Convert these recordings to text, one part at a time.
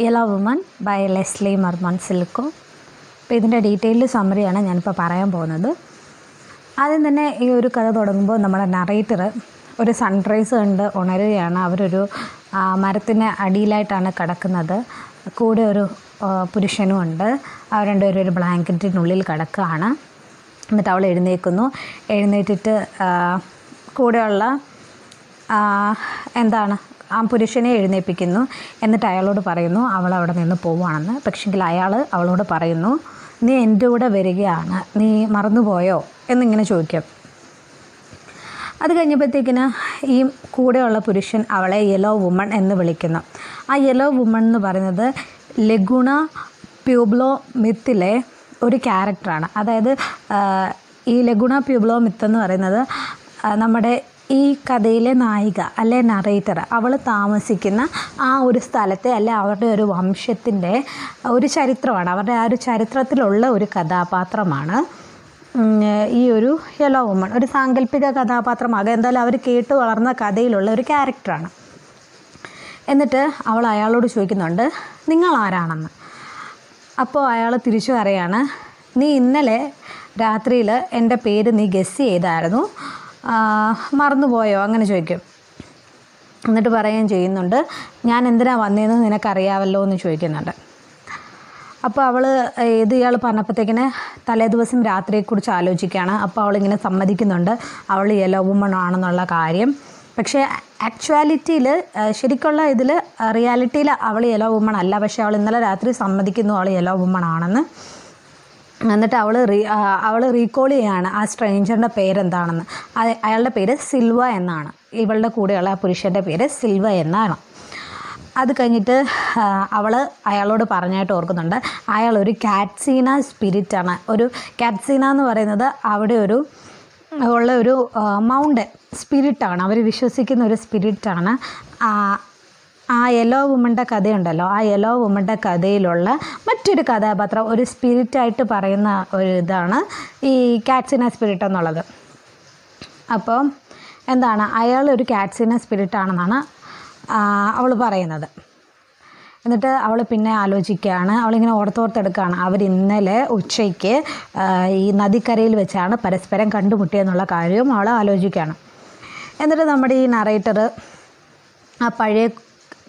Yellow woman by Leslie Marmon Silko അപ്പോൾ ഇതിന്റെ detailed സമ്മറിയാണ് ഞാനിപ്പോൾ പറയാൻ പോകുന്നത്. ആദ്യം തന്നെ ഈ ഒരു കഥ തുടങ്ങുമ്പോൾ നമ്മുടെ നറേറ്റർ ഒരു സൺറൈസ് കണ്ട് ഉണരുകയാണ്. അവരൊരു മരത്തിന് അടിയിലായിട്ടാണ് കിടക്കുന്നത്. കൂടെ ഒരു പുരുഷനും ഉണ്ട്. അവർ രണ്ടുപേരും ഒരു ബ്ലാങ്കറ്റിനുള്ളിൽ കിടക്കുകയാണ്. എന്നിട്ട് അവൾ എഴുന്നേൽക്കുന്നു. എഴുന്നേറ്റിട്ട് കൂടെയുള്ള എന്താണ് ആ പുരുഷനെ എഴുന്നേൽപ്പിക്കുന്നു എന്നിട്ട് അയാളോട് പറയുന്നു അവൾ അവിടെ നിന്ന് പോവുകയാണെന്ന്. പക്ഷെങ്കിൽ അയാൾ അവളോട് പറയുന്നു നീ എന്റെ കൂടെ വരികയാണ്. നീ മറന്നുപോയോ? എന്നിങ്ങനെ ചോദിക്കും. അത് കഴിഞ്ഞപ്പോഴത്തേക്കിന് ഈ കൂടെയുള്ള പുരുഷൻ അവളെ യെല്ലോ വുമൺ എന്ന് വിളിക്കുന്നു. ആ യെല്ലോ വുമൺ എന്ന് പറയുന്നത് ലഗുണ പ്യൂബ്ലോ മിത്തിലെ ഒരു ക്യാരക്ടറാണ്. അതായത് ഈ ലഗുണ പ്യൂബ്ലോ മിത്ത് എന്ന് പറയുന്നത് നമ്മുടെ ഈ കഥയിലെ നായിക അല്ലെ നറേറ്റർ അവൾ താമസിക്കുന്ന ആ ഒരു സ്ഥലത്തെ അല്ലെ അവരുടെ ഒരു വംശത്തിന്റെ ഒരു ചരിത്രമാണ്. അവരുടെ ആ ഒരു ചരിത്രത്തിലുള്ള ഒരു കഥാപാത്രമാണ് ഈ ഒരു യെല്ലോ വുമൺ ഒരു സാങ്കല്പിക കഥാപാത്രമാകുക എന്തായാലും അവർ കേട്ട് വളർന്ന കഥയിലുള്ള ഒരു ക്യാരക്ടറാണ് എന്നിട്ട് അവൾ അയാളോട് ചോദിക്കുന്നുണ്ട് നിങ്ങൾ ആരാണെന്ന്? അപ്പോൾ അയാൾ തിരിച്ചു പറയാണ് നീ ഇന്നലെ രാത്രിയിൽ എന്റെ പേര് നീ ഗസ് ചെയ്തായിരുന്നു. മറന്നുപോയോ? അങ്ങനെ ചോദിക്കും. എന്നിട്ട് പറയുകയും ചെയ്യുന്നുണ്ട്. ഞാൻ എന്തിനാ വന്നതെന്ന് നിനക്കറിയാവല്ലോ എന്ന് ചോദിക്കുന്നുണ്ട്. അപ്പോൾ അവൾ ഇത് ഇയാൾ പറഞ്ഞപ്പോഴത്തേക്കിന് തലേ ദിവസം രാത്രിയെക്കുറിച്ച് ആലോചിക്കുകയാണ്. അപ്പോൾ അവളിങ്ങനെ സമ്മതിക്കുന്നുണ്ട്. അവൾ യെല്ലോ വുമൺ ആണെന്നുള്ള കാര്യം. പക്ഷേ ആക്ച്വാലിറ്റിയിൽ ശരിക്കുള്ള ഇതിൽ റിയാലിറ്റിയിൽ അവൾ യെല്ലോ വുമൺ അല്ല. പക്ഷേ അവൾ ഇന്നലെ രാത്രി സമ്മതിക്കുന്നു അവൾ യെല്ലോ വുമൺ ആണെന്ന്. എന്നിട്ട് അവൾ റീ അവൾ റീകോൾ ചെയ്യാണ് ആ സ്ട്രേഞ്ചറിന്റെ പേരെന്താണെന്ന്. അയാളുടെ പേര് സിൽവ എന്നാണ്. ഇവളുടെ കൂടെയുള്ള ആ പുരുഷന്റെ പേര് സിൽവ എന്നാണ്. അത് കഴിഞ്ഞിട്ട് അവൾ അയാളോട് പറഞ്ഞായിട്ട് ഓർക്കുന്നുണ്ട് അയാൾ ഒരു കാറ്റ്സീന സ്പിരിറ്റാണ്. ഒരു കാറ്റ്സീന എന്ന് പറയുന്നത് അവിടെ ഒരു ഉള്ള ഒരു മൗണ്ട് സ്പിരിറ്റാണ്. അവർ വിശ്വസിക്കുന്ന ഒരു സ്പിരിറ്റാണ്. ആ യെല്ലോ വുമന്റെ കഥയുണ്ടല്ലോ. ആ യെല്ലോ വുമന്റെ കഥയിലുള്ള മറ്റൊരു കഥാപാത്രം ഒരു സ്പിരിറ്റായിട്ട് പറയുന്ന ഒരു ഇതാണ് ഈ കാറ്റ്സിന സ്പിരിറ്റ് എന്നുള്ളത്. അപ്പോൾ എന്താണ്? അയാൾ ഒരു കാറ്റ്സിന സ്പിരിറ്റാണെന്നാണ് അവൾ പറയുന്നത്. എന്നിട്ട് അവൾ പിന്നെ ആലോചിക്കുകയാണ് അവളിങ്ങനെ ഓർത്തോർത്തെടുക്കുകയാണ്. അവർ ഇന്നലെ ഉച്ചയ്ക്ക് ഈ നദിക്കരയിൽ വെച്ചാണ് പരസ്പരം കണ്ടുമുട്ടിയെന്നുള്ള കാര്യവും അവൾ ആലോചിക്കുകയാണ്. എന്നിട്ട് നമ്മുടെ ഈ നറേറ്റർ ആ പഴയ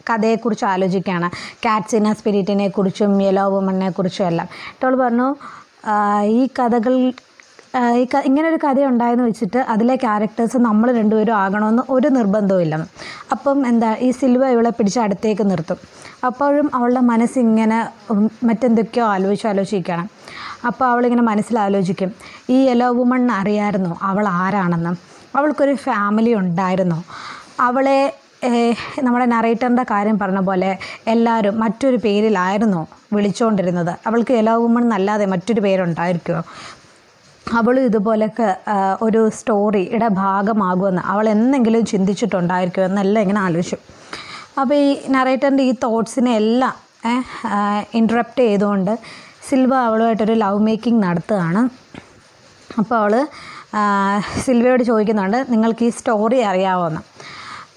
കഥയെക്കുറിച്ച് ആലോചിക്കുകയാണ്. കാറ്റ്സിന സ്പിരിറ്റിനെ കുറിച്ചും യെലോ വുമണിനെ കുറിച്ചും എല്ലാം. അപ്പോൾ പറഞ്ഞു ഈ കഥകൾ ഈ ഇങ്ങനെ ഒരു കഥ ഉണ്ടായെന്ന് വെച്ചിട്ട് അതിലെ ക്യാരക്ടേഴ്സ് നമ്മൾ രണ്ടുപേരും ആകണമെന്ന് ഒരു നിർബന്ധവുമില്ല. അപ്പം എന്താ ഈ സിൽവ ഇവളെ പിടിച്ച് അടുത്തേക്ക് നിർത്തും. അപ്പോഴും അവളുടെ മനസ്സിങ്ങനെ മറ്റെന്തൊക്കെയോ ആലോചിച്ച് ആലോചിക്കണം അപ്പോൾ അവളിങ്ങനെ മനസ്സിലാലോചിക്കും ഈ യെല്ലോ വുമൺ അറിയാമായിരുന്നു അവൾ ആരാണെന്ന്. അവൾക്കൊരു ഫാമിലി ഉണ്ടായിരുന്നു. അവളെ നമ്മുടെ നറേറ്ററിന്റെ കാര്യം പറഞ്ഞ പോലെ എല്ലാവരും മറ്റൊരു പേരിലായിരുന്നു വിളിച്ചുകൊണ്ടിരുന്നത് അവൾക്ക് എല്ലാ വുമൺ എന്നല്ലാതെ മറ്റൊരു പേരുണ്ടായിരിക്കുമോ അവളും ഇതുപോലൊക്കെ ആ, ഒരു സ്റ്റോറിയുടെ ഭാഗമാകുമെന്ന് അവൾ എന്തെങ്കിലും ചിന്തിച്ചിട്ടുണ്ടായിരിക്കുമോ എന്നെല്ലാം ഇങ്ങനെ ആലോചിച്ചു. അപ്പോൾ ഈ നറേറ്ററിന്റെ ഈ തോട്ട്സിനെ എല്ലാം ഇന്ററപ്റ്റ് ചെയ്തുകൊണ്ട് സിൽവ അവളുമായിട്ടൊരു ലവ് മേക്കിംഗ് നടത്തുകയാണ്. അപ്പോൾ അവൾ സിൽവയോട് ചോദിക്കുന്നുണ്ട് നിങ്ങൾക്ക് ഈ സ്റ്റോറി അറിയാമോന്ന്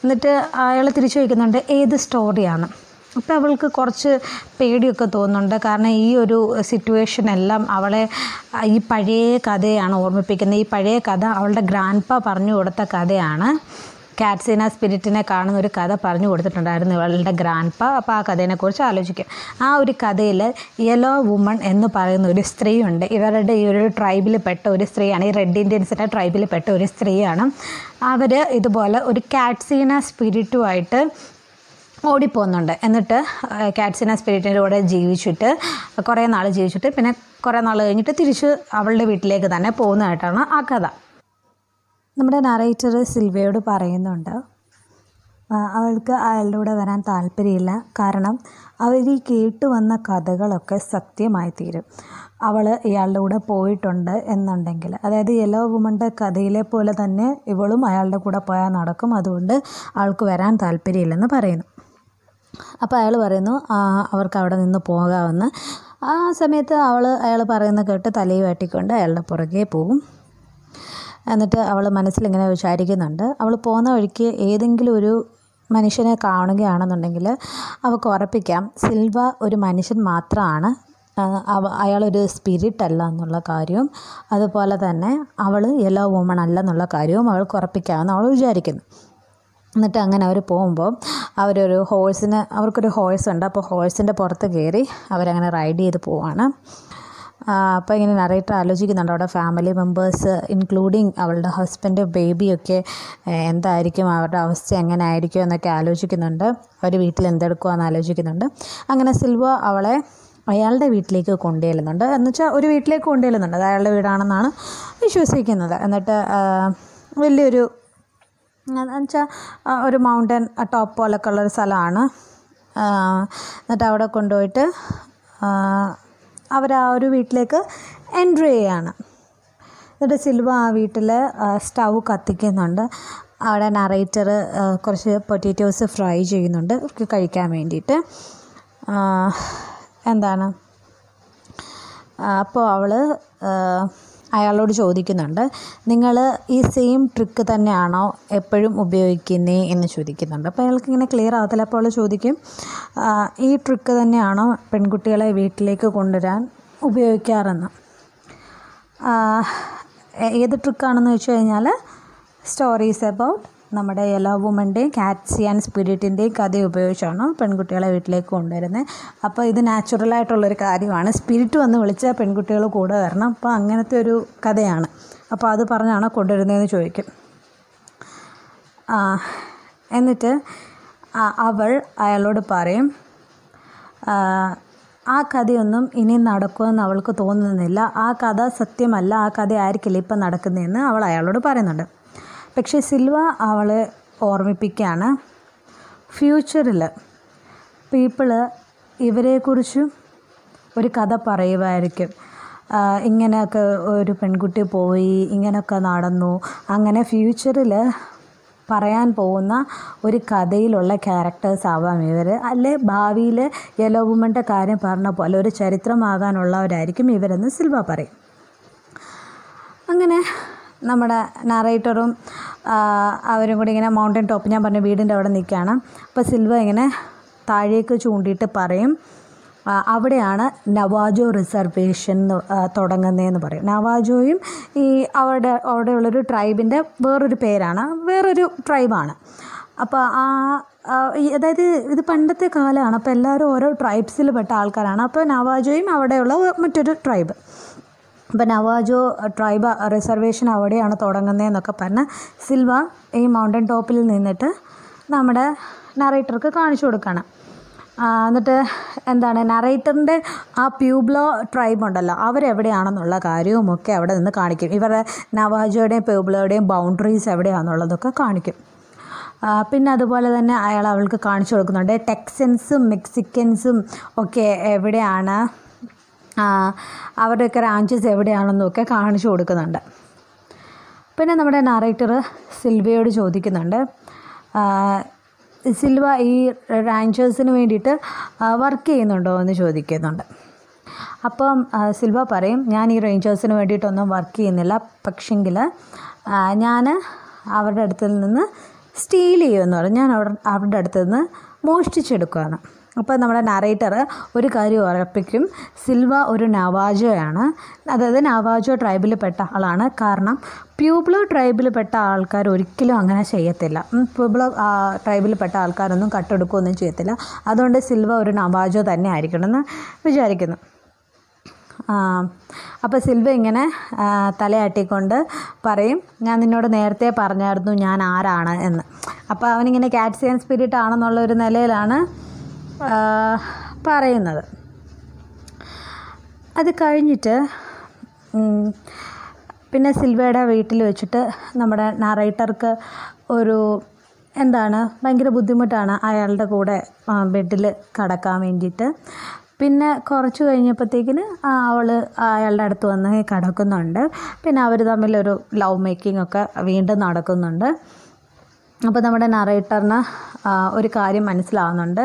എന്നിട്ട് അയാൾ തിരിച്ചു ചോദിക്കുന്നുണ്ട് ഏത് സ്റ്റോറിയാണ് അപ്പോൾ അവൾക്ക് കുറച്ച് പേടിയൊക്കെ തോന്നുന്നുണ്ട്. കാരണം ഈ ഒരു സിറ്റുവേഷൻ എല്ലാം അവളെ ഈ പഴയ കഥയാണ് ഓർമ്മിപ്പിക്കുന്നത്. ഈ പഴയ കഥ അവളുടെ ഗ്രാൻഡ് പറഞ്ഞു കൊടുത്ത കഥയാണ്. കാറ്റ്സീന സ്പിരിറ്റിനെ കാണുന്ന ഒരു കഥ പറഞ്ഞു കൊടുത്തിട്ടുണ്ടായിരുന്നു ഇവളുടെ ഗ്രാൻഡ് പ അപ്പോൾ ആ കഥയെക്കുറിച്ച് ആലോചിക്കും. ആ ഒരു കഥയിൽ യെല്ലോ വുമൺ എന്ന് പറയുന്ന ഒരു സ്ത്രീയുണ്ട്. ഇവരുടെ ഈ ഒരു ട്രൈബിൽ പെട്ട ഒരു സ്ത്രീയാണ്. ഈ റെഡ് ഇന്ത്യൻസിന്റെ ട്രൈബിൽ പെട്ട ഒരു സ്ത്രീയാണ്. അവർ ഇതുപോലെ ഒരു കാറ്റ്സീന സ്പിരിറ്റുമായിട്ട് ഓടിപ്പോകുന്നുണ്ട് എന്നിട്ട് കാറ്റ്സിന സ്പിരിറ്റിന്റെ കൂടെ ജീവിച്ചിട്ട് കുറേ നാൾ ജീവിച്ചിട്ട് പിന്നെ കുറേ നാൾ കഴിഞ്ഞിട്ട് തിരിച്ച് അവളുടെ വീട്ടിലേക്ക് തന്നെ പോകുന്നതായിട്ടാണ് ആ കഥ. നമ്മുടെ നറേറ്റർ സിൽവയോട് പറയുന്നുണ്ട് അവൾക്ക് അയാളുടെ വരാൻ താല്പര്യമില്ല. കാരണം അവർ ഈ കേട്ടു വന്ന കഥകളൊക്കെ സത്യമായി തീരും. അവൾ ഇയാളുടെ കൂടെ പോയിട്ടുണ്ട് എന്നുണ്ടെങ്കിൽ. അതായത് യെല്ലോ വുമന്റെ കഥയിലെ പോലെ തന്നെ ഇവളും അയാളുടെ കൂടെ പോയാൽ നടക്കും. അതുകൊണ്ട് അവൾക്ക് വരാൻ താല്പര്യമില്ലെന്ന് പറയുന്നു. അപ്പോൾ അയാൾ പറയുന്നു "ആ, അവർക്ക് അവിടെ നിന്ന് പോകാമെന്ന്. ആ സമയത്ത് അവൾ അയാൾ പറയുന്ന കേട്ട് തലയിൽ വാട്ടിക്കൊണ്ട് അയാളുടെ പുറകെ പോകും. എന്നിട്ട് അവൾ മനസ്സിലിങ്ങനെ വിചാരിക്കുന്നുണ്ട്. അവൾ പോകുന്ന വഴിക്ക് ഏതെങ്കിലും ഒരു മനുഷ്യനെ കാണുകയാണെന്നുണ്ടെങ്കിൽ അവൾക്ക് ഉറപ്പിക്കാം സിൽവ ഒരു മനുഷ്യൻ മാത്രമാണ്. അയാളൊരു സ്പിരിറ്റ് അല്ല എന്നുള്ള കാര്യവും അതുപോലെ തന്നെ അവൾ യെല്ലോ വുമൺ അല്ല എന്നുള്ള കാര്യവും അവൾക്ക് ഉറപ്പിക്കാമെന്ന് അവൾ വിചാരിക്കുന്നു. എന്നിട്ട് അങ്ങനെ അവർ പോകുമ്പോൾ അവരൊരു ഹോഴ്സിന് അവർക്കൊരു ഹോഴ്സ് ഉണ്ട്. അപ്പോൾ ഹോഴ്സിന്റെ പുറത്ത് കയറി അവരങ്ങനെ റൈഡ് ചെയ്ത് പോവാണ്. അപ്പോൾ ഇങ്ങനെ നറേറ്റർ ആലോചിക്കുന്നുണ്ട് അവിടെ ഫാമിലി മെമ്പേഴ്സ് ഇൻക്ലൂഡിങ് അവളുടെ ഹസ്ബൻഡ് ബേബിയൊക്കെ എന്തായിരിക്കും അവരുടെ അവസ്ഥ എങ്ങനെ ആയിരിക്കും എന്നൊക്കെ ആലോചിക്കുന്നുണ്ട്. അവർ വീട്ടിൽ എന്തെടുക്കുമെന്ന് ആലോചിക്കുന്നുണ്ട്. അങ്ങനെ സിൽവ അവളെ അയാളുടെ വീട്ടിലേക്ക് കൊണ്ടുചെല്ലുന്നുണ്ട്. എന്നുവെച്ചാൽ ഒരു വീട്ടിലേക്ക് കൊണ്ടുചെല്ലുന്നുണ്ട്. അത് അയാളുടെ വീടാണെന്നാണ് വിശ്വസിക്കുന്നത്. എന്നിട്ട് വലിയൊരു എന്നുവെച്ചാൽ ഒരു മൗണ്ടൻ ടോപ്പ് പോലൊക്കെ ഉള്ളൊരു സ്ഥലമാണ്. എന്നിട്ട് അവിടെ കൊണ്ടുപോയിട്ട് അവർ ആ ഒരു വീട്ടിലേക്ക് എൻട്രി ചെയ്യുകയാണ് എന്നിട്ട് സിൽവ ആ വീട്ടിൽ സ്റ്റൗ കത്തിക്കുന്നുണ്ട്. അവിടെ നറേറ്റർ കുറച്ച് പൊറ്റേറ്റോസ് ഫ്രൈ ചെയ്യുന്നുണ്ട്. കഴിക്കാൻ വേണ്ടിയിട്ട്. എന്താണ്? അപ്പോൾ അവൾ അയാളോട് ചോദിക്കുന്നുണ്ട് നിങ്ങൾ ഈ സെയിം ട്രിക്ക് തന്നെയാണോ എപ്പോഴും ഉപയോഗിക്കുന്നേ? എന്ന് ചോദിക്കുന്നുണ്ട്. അപ്പോൾ അയാൾക്ക് ഇങ്ങനെ ക്ലിയർ ആകത്തില്ല അപ്പോൾ അവൾ ചോദിക്കും ഈ ട്രിക്ക് തന്നെയാണോ പെൺകുട്ടികളെ വീട്ടിലേക്ക് കൊണ്ടുവരാൻ ഉപയോഗിക്കാറെന്ന്? ഏത് ട്രിക്കാണെന്ന് വെച്ച് കഴിഞ്ഞാൽ സ്റ്റോറീസ് അബൌട്ട് നമ്മുടെ യെല്ലോ വുമന്റെയും കാറ്റ്സിയാൻ സ്പിരിറ്റിന്റെയും കഥ ഉപയോഗിച്ചാണ് പെൺകുട്ടികളെ വീട്ടിലേക്ക് കൊണ്ടുവരുന്നത്. അപ്പോൾ ഇത് നാച്ചുറലായിട്ടുള്ളൊരു കാര്യമാണ്. സ്പിരിറ്റ് വന്ന് വിളിച്ചാൽ പെൺകുട്ടികൾ കൂടെ വരണം. അപ്പോൾ അങ്ങനത്തെ ഒരു കഥയാണ്. അപ്പോൾ അത് പറഞ്ഞാണോ കൊണ്ടുവരുന്നതെന്ന് ചോദിക്കും. എന്നിട്ട് അവൾ അയാളോട് പറയും ആ കഥയൊന്നും ഇനി നടക്കുമെന്ന് അവൾക്ക് തോന്നുന്നില്ല. ആ കഥ സത്യമല്ല. ആ കഥ ആയിരിക്കില്ല ഇപ്പം നടക്കുന്നതെന്ന് അവൾ അയാളോട് പറയുന്നുണ്ട്. പക്ഷേ സിൽവ അവളെ ഓർമ്മിപ്പിക്കുകയാണ് ഫ്യൂച്ചറിൽ പീപ്പിൾ ഇവരെക്കുറിച്ചും ഒരു കഥ പറയുമായിരിക്കും ഇങ്ങനെയൊക്കെ ഒരു പെൺകുട്ടി പോയി ഇങ്ങനെയൊക്കെ നടന്നു. അങ്ങനെ ഫ്യൂച്ചറിൽ പറയാൻ പോകുന്ന ഒരു കഥയിലുള്ള ക്യാരക്ടേഴ്സ് ആവാം ഇവർ അല്ലെ ഭാവിയിൽ യെല്ലോ വുമന്റെ കാര്യം പറഞ്ഞ പോലെ ഒരു ചരിത്രമാകാനുള്ളവരായിരിക്കും ഇവരെന്ന് സിൽവ പറയും. അങ്ങനെ നമ്മുടെ നറേറ്ററും അവരും കൂടി ഇങ്ങനെ മൗണ്ടൻ ടോപ്പ് ഞാൻ പറഞ്ഞ വീടിന്റെ അവിടെ നിൽക്കുകയാണ്. അപ്പോൾ സിൽവ ഇങ്ങനെ താഴേക്ക് ചൂണ്ടിയിട്ട് പറയും അവിടെയാണ് നവാജോ റിസർവേഷൻ തുടങ്ങുന്നതെന്ന് പറയും. നവാജോയും ഈ അവിടെ അവിടെയുള്ളൊരു ട്രൈബിന്റെ വേറൊരു പേരാണ് വേറൊരു ട്രൈബാണ് അപ്പോൾ ആ, അതായത് ഇത് പണ്ടത്തെ കാലമാണ് അപ്പോൾ എല്ലാവരും ഓരോ ട്രൈബ്സിൽ പെട്ട ആൾക്കാരാണ്. അപ്പോൾ നവാജോയും അവിടെയുള്ള മറ്റൊരു ട്രൈബ് അപ്പോൾ നവാജോ ട്രൈബ് റിസർവേഷൻ അവിടെയാണ് തുടങ്ങുന്നതെന്നൊക്കെ പറഞ്ഞ് സിൽവ ഈ മൗണ്ടൻ ടോപ്പിൽ നിന്നിട്ട് നമ്മുടെ നറേറ്റർക്ക് കാണിച്ചു കൊടുക്കുകയാണ് എന്നിട്ട് എന്താണ് നറേറ്ററിന്റെ ആ പ്യൂബ്ലോ ട്രൈബ് ഉണ്ടല്ലോ അവരെവിടെയാണെന്നുള്ള കാര്യവും ഒക്കെ അവിടെ നിന്ന് കാണിക്കും. ഇവരുടെ നവാജോയുടെയും പ്യൂബ്ലോയുടെയും ബൗണ്ടറീസ് എവിടെയാണെന്നുള്ളതൊക്കെ കാണിക്കും. പിന്നെ അതുപോലെ തന്നെ അയാൾ അവൾക്ക് കാണിച്ചു കൊടുക്കുന്നുണ്ട് ടെക്സൻസും മെക്സിക്കൻസും ഒക്കെ എവിടെയാണ് അവരുടെയൊക്കെ റാഞ്ചസ് എവിടെയാണെന്നൊക്കെ കാണിച്ചു കൊടുക്കുന്നുണ്ട്. പിന്നെ നമ്മുടെ നറേറ്റർ സിൽവയോട് ചോദിക്കുന്നുണ്ട് സിൽവ ഈ റാഞ്ചേഴ്സിന് വേണ്ടിയിട്ട് വർക്ക് ചെയ്യുന്നുണ്ടോ എന്ന് ചോദിക്കുന്നുണ്ട്. അപ്പം സിൽവ പറയും ഞാൻ ഈ റേഞ്ചേഴ്സിന് വേണ്ടിയിട്ടൊന്നും വർക്ക് ചെയ്യുന്നില്ല. പക്ഷെങ്കിൽ ഞാൻ അവരുടെ അടുത്തിൽ നിന്ന് സ്റ്റീൽ ചെയ്യുമെന്ന് പറഞ്ഞു. ഞാൻ അവർ അവരുടെ അടുത്ത് നിന്ന് മോഷ്ടിച്ചെടുക്കുകയാണ്. അപ്പോൾ നമ്മുടെ നറേറ്റർ ഒരു കാര്യം ഉറപ്പിക്കും. സിൽവ ഒരു നവാജോയാണ്. അതായത് നവാജോ ട്രൈബിൽപ്പെട്ട ആളാണ്. കാരണം പ്യൂബ്ലോ ട്രൈബിൽപ്പെട്ട ആൾക്കാർ ഒരിക്കലും അങ്ങനെ ചെയ്യത്തില്ല. പ്യൂബ്ലോ ട്രൈബിൽ ട്രൈബിൽപ്പെട്ട ആൾക്കാരൊന്നും കട്ടെടുക്കുകയൊന്നും ചെയ്യത്തില്ല. അതുകൊണ്ട് സിൽവ ഒരു നവാജോ തന്നെ ആയിരിക്കണമെന്ന് വിചാരിക്കുന്നു. അപ്പോൾ സിൽവ ഇങ്ങനെ തലയാട്ടിക്കൊണ്ട് പറയും ഞാൻ നിന്നോട് നേരത്തെ പറഞ്ഞായിരുന്നു ഞാൻ ആരാണ് എന്ന്. അപ്പോൾ അവനിങ്ങനെ കാറ്റ്സിയൻ സ്പിരിറ്റ് ആണെന്നുള്ള ഒരു നിലയിലാണ് പറയുന്നത്. അത് കഴിഞ്ഞിട്ട് പിന്നെ സിൽവയുടെ വീട്ടിൽ വെച്ചിട്ട് നമ്മുടെ നറേറ്റർക്ക് ഒരു എന്താണ് ഭയങ്കര ബുദ്ധിമുട്ടാണ് അയാളുടെ കൂടെ ബെഡിൽ കടക്കാൻ വേണ്ടിയിട്ട്. പിന്നെ കുറച്ച് കഴിഞ്ഞപ്പോഴത്തേക്കിന് അവൾ അയാളുടെ അടുത്ത് വന്ന് കിടക്കുന്നുണ്ട്. പിന്നെ അവർ തമ്മിലൊരു ലവ് മേക്കിംഗ് ഒക്കെ വീണ്ടും നടക്കുന്നുണ്ട്. അപ്പോൾ നമ്മുടെ നറേറ്ററിന് ഒരു കാര്യം മനസ്സിലാവുന്നുണ്ട്.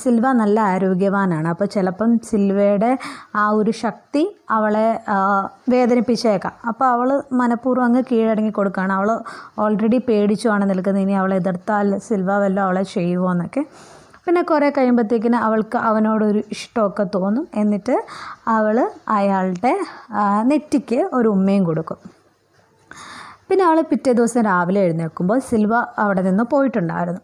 സിൽവ നല്ല ആരോഗ്യവാനാണ്. അപ്പോൾ ചിലപ്പം സിൽവയുടെ ആ ഒരു ശക്തി അവളെ വേദനിപ്പിച്ചേക്കാം. അപ്പോൾ അവൾ മനഃപൂർവം അങ്ങ് കീഴടങ്ങി കൊടുക്കുകയാണ് അവൾ ഓൾറെഡി പേടിച്ചുമാണ് നിൽക്കുന്നത്. ഇനി അവളെ എതിർത്താൽ സിൽവ വല്ലതും അവളെ ചെയ്യുമോ എന്നൊക്കെ. പിന്നെ കുറേ കഴിയുമ്പോഴത്തേക്കിന് അവൾക്ക് അവനോടൊരു ഇഷ്ടമൊക്കെ തോന്നും. എന്നിട്ട് അവൾ അയാളുടെ നെറ്റിക്ക് ഒരു ഉമ്മയും കൊടുക്കും. പിന്നെ അവൾ പിറ്റേ ദിവസം രാവിലെ എഴുന്നേൽക്കുമ്പോൾ സിൽവ അവിടെ നിന്ന് പോയിട്ടുണ്ടായിരുന്നു.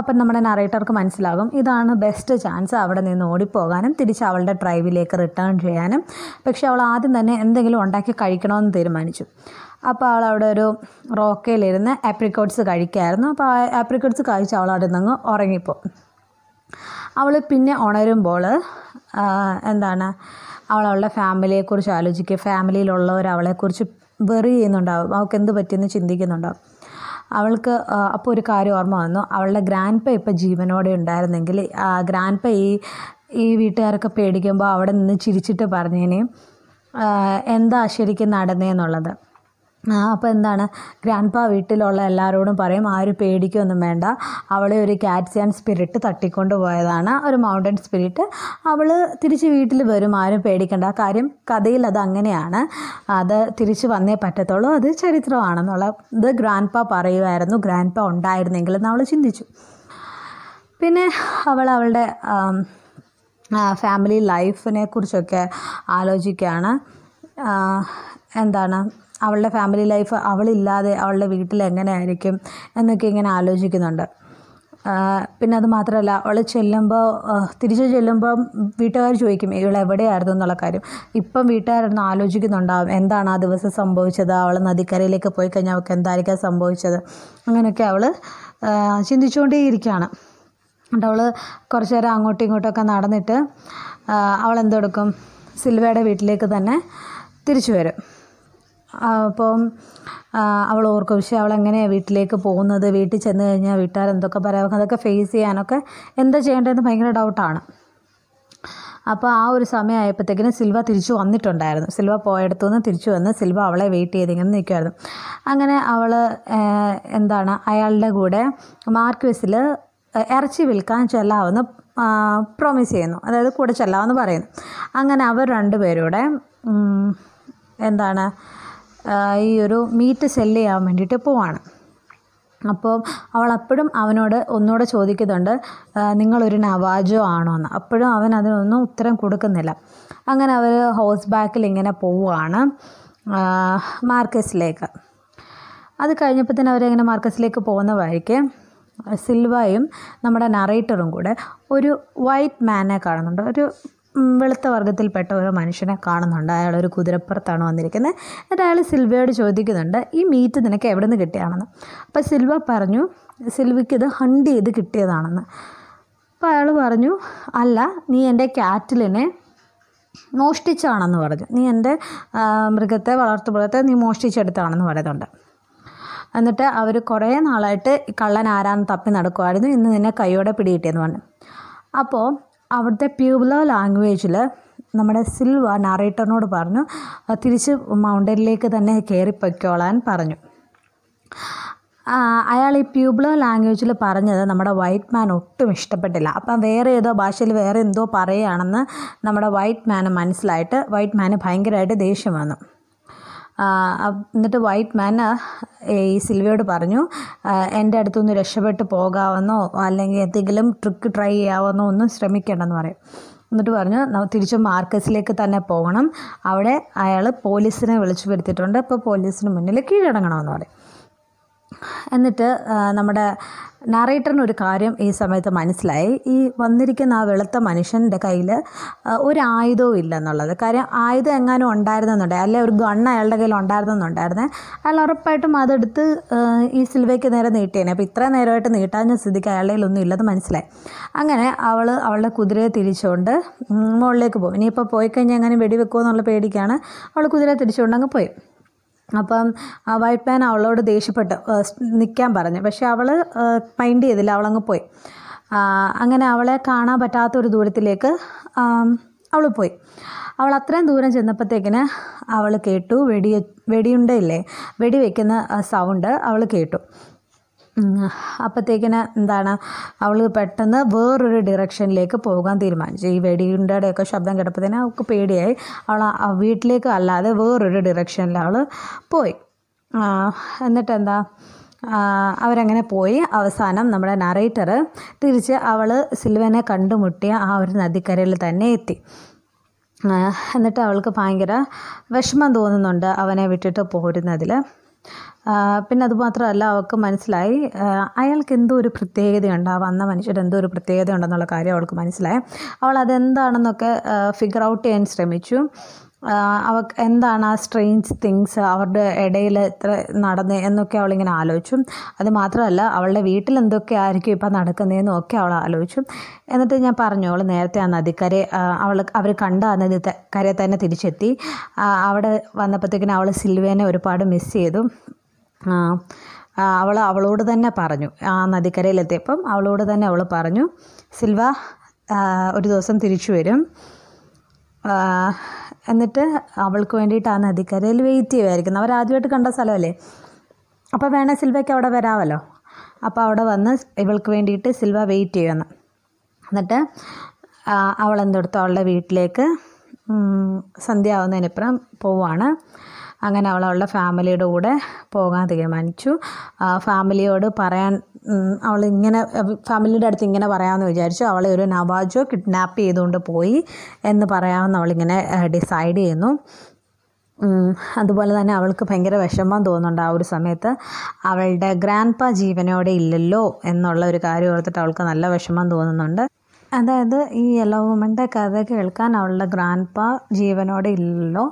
അപ്പം നമ്മുടെ നറേറ്റർക്ക് മനസ്സിലാകും ഇതാണ് ബെസ്റ്റ് ചാൻസ് അവിടെ നിന്ന് ഓടിപ്പോകാനും തിരിച്ച് അവളുടെ ഡ്രൈവിലേക്ക് റിട്ടേൺ ചെയ്യാനും. പക്ഷേ അവൾ ആദ്യം തന്നെ എന്തെങ്കിലും ഉണ്ടാക്കി കഴിക്കണമെന്ന് തീരുമാനിച്ചു. അപ്പോൾ അവൾ അവിടെ ഒരു റോക്കയിലിരുന്ന് ആപ്രിക്കോട്ട്സ് കഴിക്കായിരുന്നു. അപ്പോൾ ആപ്രിക്കോട്ട്സ് കഴിച്ച് അവൾ അവിടെ നിന്ന് ഉറങ്ങിപ്പോകും അവൾ പിന്നെ ഉണരുമ്പോൾ എന്താണ് അവൾ അവളുടെ ഫാമിലിയെക്കുറിച്ച് ആലോചിക്കുക. ഫാമിലിയിലുള്ളവർ അവളെക്കുറിച്ച് വെറി ചെയ്യുന്നുണ്ടാവും. അവൾക്ക് എന്ത് പറ്റിയെന്ന് ചിന്തിക്കുന്നുണ്ടാവും. അവൾക്ക് അപ്പോൾ ഒരു കാര്യം ഓർമ്മ വന്നു. അവളുടെ ഗ്രാൻഡ് പ ഇപ്പം ജീവനോടെ ഉണ്ടായിരുന്നെങ്കിൽ ഗ്രാൻഡ് പ ഈ ഈ വീട്ടുകാരൊക്കെ പേടിക്കുമ്പോൾ അവിടെ നിന്ന് ചിരിച്ചിട്ട് പറഞ്ഞേനെ എന്താ ശരിക്കും നടന്നേന്നുള്ളത്? അപ്പോൾ എന്താണ്? ഗ്രാൻഡ് പാ വീട്ടിലുള്ള എല്ലാവരോടും പറയും ആരും പേടിക്കൊന്നും വേണ്ട. അവളെ ഒരു കാറ്റ്സിയൻ സ്പിരിറ്റ് തട്ടിക്കൊണ്ട് പോയതാണ്. ഒരു മൗണ്ടൻ സ്പിരിറ്റ് അവൾ തിരിച്ച് വീട്ടിൽ വരും ആരും പേടിക്കണ്ട. കാര്യം കഥയിൽ അത് അങ്ങനെയാണ്. അത് തിരിച്ച് വന്നേ പറ്റത്തുള്ളൂ. അത് ചരിത്രമാണെന്നുള്ള ഇത് ഗ്രാൻഡ് പാ പറയുമായിരുന്നു. ഗ്രാൻഡ് പാ ഉണ്ടായിരുന്നെങ്കിൽ എന്ന് അവൾ ചിന്തിച്ചു. പിന്നെ അവൾ അവളുടെ ഫാമിലി ലൈഫിനെ കുറിച്ചൊക്കെ ആലോചിക്കുകയാണ് എന്താണ്? അവളുടെ ഫാമിലി ലൈഫ് അവളില്ലാതെ അവളുടെ വീട്ടിൽ എങ്ങനെയായിരിക്കും എന്നൊക്കെ ഇങ്ങനെ ആലോചിക്കുന്നുണ്ട്. പിന്നെ അത് മാത്രമല്ല അവൾ ചെല്ലുമ്പോൾ തിരിച്ചു ചെല്ലുമ്പോൾ വീട്ടുകാർ ചോദിക്കും ഇവൾ എവിടെയായിരുന്നു? എന്നുള്ള കാര്യം. ഇപ്പം വീട്ടുകാരൊന്ന് ആലോചിക്കുന്നുണ്ടാവും എന്താണ് ആ ദിവസം സംഭവിച്ചത്? അവൾ നദിക്കരയിലേക്ക് പോയി കഴിഞ്ഞാൽ അവൾക്ക് എന്തായിരിക്കാം സംഭവിച്ചത്? അങ്ങനെയൊക്കെ അവൾ ചിന്തിച്ചുകൊണ്ടേ ചിന്തിച്ചുകൊണ്ടേയിരിക്കുകയാണ് എന്നിട്ട് അവൾ കുറച്ച് നേരം അങ്ങോട്ടും ഇങ്ങോട്ടൊക്കെ നടന്നിട്ട് അവൾ എന്തെടുക്കും സിൽവയുടെ വീട്ടിലേക്ക് തന്നെ തിരിച്ചു വരും. അപ്പം അവൾ ഓർക്കും പക്ഷേ അവൾ എങ്ങനെയാണ് വീട്ടിലേക്ക് പോകുന്നത്? വീട്ടിൽ ചെന്ന് കഴിഞ്ഞാൽ വീട്ടുകാർ എന്തൊക്കെ പറയാം? അതൊക്കെ ഫേസ് ചെയ്യാനൊക്കെ എന്താ ചെയ്യേണ്ടതെന്ന് ഭയങ്കര ഡൗട്ടാണ് അപ്പോൾ ആ ഒരു സമയമായപ്പോഴത്തേക്കിനും സിൽവ തിരിച്ചു വന്നിട്ടുണ്ടായിരുന്നു. സിൽവ പോയടത്തു നിന്ന് തിരിച്ചു വന്ന് സിൽവ അവളെ വെയിറ്റ് ചെയ്ത് ഇങ്ങനെ നിൽക്കുമായിരുന്നു അങ്ങനെ അവൾ എന്താണ് അയാളുടെ കൂടെ മാർക്വസിൽ ഇറച്ചി വിൽക്കാൻ ചെല്ലാമെന്ന് പ്രോമിസ് ചെയ്യുന്നു. അതായത് കൂടെ ചെല്ലാമെന്ന് പറയുന്നു. അങ്ങനെ അവർ രണ്ടുപേരൂടെ എന്താണ് ഈ ഒരു മീറ്റ് സെല്ല് ചെയ്യാൻ വേണ്ടിയിട്ട് പോവാണ്. അപ്പോൾ അവൾ അപ്പോഴും അവനോട് ഒന്നുകൂടെ ചോദിക്കുന്നുണ്ട് "ആ, നിങ്ങളൊരു നവാജോ ആണോ എന്ന്. അപ്പോഴും അവൻ അതിനൊന്നും ഉത്തരം കൊടുക്കുന്നില്ല. അങ്ങനെ അവർ ഹോഴ്സ് ബാക്കിൽ ഇങ്ങനെ പോവുകയാണ് മാർക്കസിലേക്ക്. അത് കഴിഞ്ഞപ്പോൾ തന്നെ അവരിങ്ങനെ മാർക്കസിലേക്ക് പോകുന്ന വഴിക്ക് സിൽവയും നമ്മുടെ നറേറ്ററും കൂടെ ഒരു വൈറ്റ് മാനെ കാണുന്നുണ്ട്. ഒരു വെളുത്ത വർഗത്തിൽപ്പെട്ട ഒരു മനുഷ്യനെ കാണുന്നുണ്ട്. അയാൾ ഒരു കുതിരപ്പുറത്താണ് വന്നിരിക്കുന്നത് എന്നിട്ട് അയാൾ സിൽവയോട് ചോദിക്കുന്നുണ്ട് ഈ മീറ്റ് നിനക്ക് എവിടെ നിന്ന് കിട്ടിയാണെന്ന്? അപ്പോൾ സിൽവ പറഞ്ഞു സിൽവയ്ക്ക് ഇത് ഹണ്ട് ചെയ്ത് കിട്ടിയതാണെന്ന്. അപ്പോൾ അയാൾ പറഞ്ഞു അല്ല നീ എന്റെ കാറ്റിലിനെ മോഷ്ടിച്ചാണെന്ന് പറഞ്ഞു. നീ എന്റെ മൃഗത്തെ വളർത്തുമൃഗത്തെ നീ മോഷ്ടിച്ചെടുത്താണെന്ന് പറയുന്നുണ്ട്. എന്നിട്ട് അവർ കുറേ നാളായിട്ട് കള്ളൻ ആരാന്ന് തപ്പി നടക്കുമായിരുന്നു ഇന്ന് നിന്നെ കൈയോടെ പിടികിട്ടിയെന്ന് പറഞ്ഞു. അപ്പോൾ അവിടുത്തെ പ്യൂബ്ലോ ലാംഗ്വേജിൽ നമ്മുടെ സിൽവ നറേറ്ററിനോട് പറഞ്ഞു "ആ, തിരിച്ച് മൗണ്ടനിലേക്ക് തന്നെ കയറിപ്പൊയ്ക്കോളാൻ പറഞ്ഞു. അയാൾ ഈ പ്യൂബ്ലോ ലാംഗ്വേജിൽ പറഞ്ഞത് നമ്മുടെ വൈറ്റ് മാൻ ഒട്ടും ഇഷ്ടപ്പെട്ടില്ല. അപ്പം വേറെ ഏതോ ഭാഷയിൽ വേറെ എന്തോ പറയുകയാണെന്ന് നമ്മുടെ വൈറ്റ് മാന് മനസ്സിലായിട്ട് വൈറ്റ് മാന് ഭയങ്കരമായിട്ട് ദേഷ്യം വന്നു. എന്നിട്ട് വൈറ്റ് മാൻ ഈ സിൽവയോട് പറഞ്ഞു എന്റെ അടുത്തുനിന്ന് രക്ഷപ്പെട്ട് പോകാമെന്നോ അല്ലെങ്കിൽ എന്തെങ്കിലും ട്രിക്ക് ട്രൈ ചെയ്യാമെന്നോ ഒന്നും ശ്രമിക്കേണ്ടെന്ന് പറയും. എന്നിട്ട് പറഞ്ഞു "ന- തിരിച്ച് മാർക്കസിലേക്ക് തന്നെ പോകണം. അവിടെ അയാൾ പോലീസിനെ വിളിച്ചു വരുത്തിയിട്ടുണ്ട്. അപ്പോൾ പോലീസിന് മുന്നിൽ കീഴടങ്ങണമെന്ന് പറയും. എന്നിട്ട് നമ്മുടെ നറേറ്ററിന് ഒരു കാര്യം ഈ സമയത്ത് മനസ്സിലായി. ഈ വന്നിരിക്കുന്ന ആ വെളുത്ത മനുഷ്യന്റെ കയ്യിൽ ഒരു ആയുധവും ഇല്ല എന്നുള്ളത് കാര്യം ആയുധം എങ്ങാനും ഉണ്ടായിരുന്നെന്നുണ്ടെങ്കിൽ അല്ലെ ഒരു ഗണ്ണ് അയാളുടെ കയ്യിൽ ഉണ്ടായിരുന്നെന്നുണ്ടായിരുന്നേ? അയാൾ ഉറപ്പായിട്ടും അതെടുത്ത് ഈ സിൽവയ്ക്ക് നേരെ നീട്ടിയേനെ. അപ്പോൾ ഇത്ര നേരമായിട്ട് നീട്ടാഞ്ഞ സ്ഥിതിക്ക് അയാളുടെ കയ്യിലൊന്നും ഇല്ലെന്ന് മനസ്സിലായി. അങ്ങനെ അവൾ അവളുടെ കുതിരയെ തിരിച്ചുകൊണ്ട് മുകളിലേക്ക് പോകും. ഇനിയിപ്പോൾ പോയി കഴിഞ്ഞാൽ എങ്ങനെ വെടിവെക്കുമോ എന്നുള്ള പേടിക്കാണ്. അവൾ കുതിരയെ തിരിച്ചുകൊണ്ട് അങ്ങ് പോയി. അപ്പം വൈറ്റ് മാൻ അവളോട് ദേഷ്യപ്പെട്ട് നിൽക്കാൻ പറഞ്ഞു. പക്ഷെ അവൾ മൈൻഡ് ചെയ്തില്ല അവളങ്ങ് പോയി. അങ്ങനെ അവളെ കാണാൻ പറ്റാത്തൊരു ദൂരത്തിലേക്ക് അവൾ പോയി. അവൾ അത്രയും ദൂരം ചെന്നപ്പോഴത്തേക്കിന് അവൾ കേട്ടു വെടി വെടിയുണ്ടയില്ലേ? വെടി വെക്കുന്ന സൗണ്ട് അവൾ കേട്ടു. അപ്പോഴത്തേക്കിന് എന്താണ്? അവൾ പെട്ടെന്ന് വേറൊരു ഡിറക്ഷനിലേക്ക് പോകാൻ തീരുമാനിച്ചു. ഈ വെടിയുണ്ടയുടെയൊക്കെ ശബ്ദം കേട്ടപ്പോഴത്തേന് അവൾക്ക് പേടിയായി. അവൾ വീട്ടിലേക്ക് അല്ലാതെ വേറൊരു ഡിറക്ഷനിൽ അവൾ പോയി. എന്നിട്ടെന്താ? അവരങ്ങനെ പോയി. അവസാനം നമ്മുടെ നറേറ്റർ തിരിച്ച് അവൾ സിൽവനെ കണ്ടുമുട്ടിയ ആ ഒരു നദിക്കരയിൽ തന്നെ എത്തി. എന്നിട്ട് അവൾക്ക് ഭയങ്കര വിഷമം തോന്നുന്നുണ്ട് അവനെ വിട്ടിട്ട് പോരുന്നതിൽ പിന്നെ അതുമാത്രമല്ല അവൾക്ക് മനസ്സിലായി അയാൾക്ക് എന്തോ ഒരു പ്രത്യേകതയുണ്ട്. ആ വന്ന മനുഷ്യർ എന്തോ ഒരു പ്രത്യേകത ഉണ്ടെന്നുള്ള കാര്യം അവൾക്ക് മനസ്സിലായി. അവൾ അതെന്താണെന്നൊക്കെ ഫിഗർ ഔട്ട് ചെയ്യാൻ ശ്രമിച്ചു. അവക്ക് എന്താണ് ആ സ്ട്രെയിൻസ് തിങ്സ് അവരുടെ ഇടയിൽ എത്ര നടന്ന് എന്നൊക്കെ അവളിങ്ങനെ ആലോചിച്ചു. അത് മാത്രമല്ല അവളുടെ വീട്ടിൽ എന്തൊക്കെ ആയിരിക്കും ഇപ്പം നടക്കുന്നതെന്നും ഒക്കെ അവൾ ആലോചിച്ചു. എന്നിട്ട് ഞാൻ പറഞ്ഞു അവൾ നേരത്തെ ആ നദിക്കരെ അവൾ അവർ കണ്ട ആ നദി കരയെ തന്നെ തിരിച്ചെത്തി. അവിടെ വന്നപ്പോഴത്തേക്കിനും അവൾ സിൽവേനെ ഒരുപാട് മിസ് ചെയ്തു. അവൾ അവളോട് തന്നെ പറഞ്ഞു. ആ നദിക്കരയിലെത്തിയപ്പം അവളോട് തന്നെ അവൾ പറഞ്ഞു സിൽവ ഒരു ദിവസം തിരിച്ചു വരും. എന്നിട്ട് അവൾക്ക് വേണ്ടിയിട്ട് ആ നദിക്കരയിൽ വെയിറ്റ് ചെയ്യുമായിരിക്കും അവർ ആദ്യമായിട്ട് കണ്ട സ്ഥലമല്ലേ? അപ്പോൾ വേണേൽ സിൽവയ്ക്ക് അവിടെ വരാമല്ലോ. അപ്പോൾ അവിടെ വന്ന് ഇവൾക്ക് വേണ്ടിയിട്ട് സിൽവ വെയിറ്റ് ചെയ്യുമെന്ന് എന്നിട്ട് അവൾ എന്തെടുത്തു? അവളുടെ വീട്ടിലേക്ക് സന്ധ്യ ആവുന്നതിനിപ്പുറം പോവാണ് അങ്ങനെ അവൾ അവളുടെ ഫാമിലിയുടെ കൂടെ പോകാൻ തീരുമാനിച്ചു. ഫാമിലിയോട് പറയാൻ അവൾ ഇങ്ങനെ ഫാമിലിയുടെ അടുത്ത് ഇങ്ങനെ പറയാമെന്ന് വിചാരിച്ചു. അവളെ ഒരു നവാജോ കിഡ്നാപ്പ് ചെയ്തുകൊണ്ട് പോയി എന്ന് പറയാമെന്ന് അവളിങ്ങനെ ഡിസൈഡ് ചെയ്യുന്നു. അതുപോലെ തന്നെ അവൾക്ക് ഭയങ്കര വിഷമം തോന്നുന്നുണ്ട് ആ ഒരു സമയത്ത്. അവളുടെ ഗ്രാൻഡ് പ ജീവനോടെ ഇല്ലല്ലോ എന്നുള്ള ഒരു കാര്യം ഓർത്തിട്ട് അവൾക്ക് നല്ല വിഷമം തോന്നുന്നുണ്ട്. അതായത് ഈ യെല്ലോ വുമന്റെ കഥ കേൾക്കാൻ അവളുടെ ഗ്രാൻഡ് പ ജീവനോടെ ഇല്ലല്ലോ.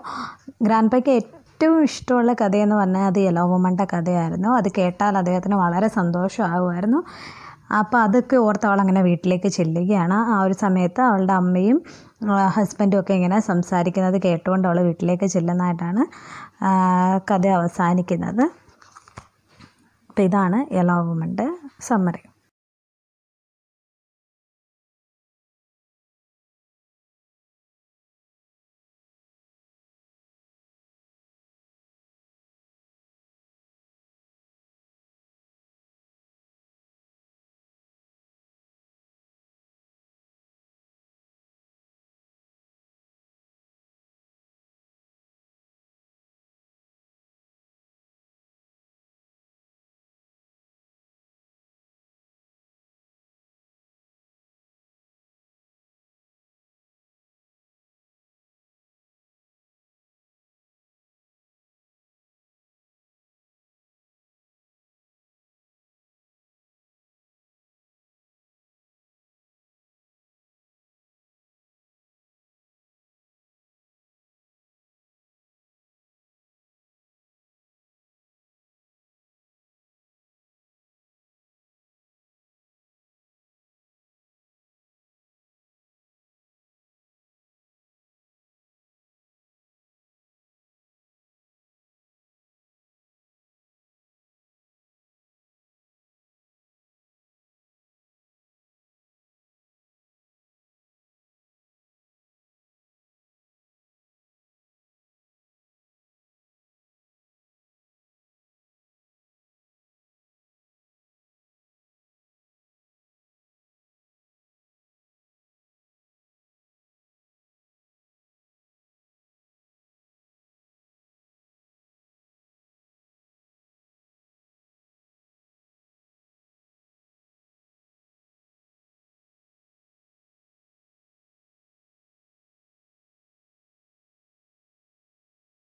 ഗ്രാൻഡ് പയ്ക്ക് ഏറ്റവും ഇഷ്ടമുള്ള കഥയെന്ന് പറഞ്ഞാൽ അത് യലോമമ്മന്റെ കഥയായിരുന്നു. അത് കേട്ടാൽ അദ്ദേഹത്തിന് വളരെ സന്തോഷമാകുമായിരുന്നു. അപ്പോൾ അതൊക്കെ ഓർത്ത് അങ്ങനെ വീട്ടിലേക്ക് ചെല്ലുകയാണ്. ആ ഒരു സമയത്ത് അവളുടെ അമ്മയും ഹസ്ബൻഡും ഒക്കെ ഇങ്ങനെ സംസാരിക്കുന്നത് കേട്ടുകൊണ്ട് അവൾ വീട്ടിലേക്ക് ചെല്ലുന്നതായിട്ടാണ് കഥ അവസാനിക്കുന്നത്. അപ്പോൾ ഇതാണ് യെല്ലോ വുമന്റെ സമ്മറി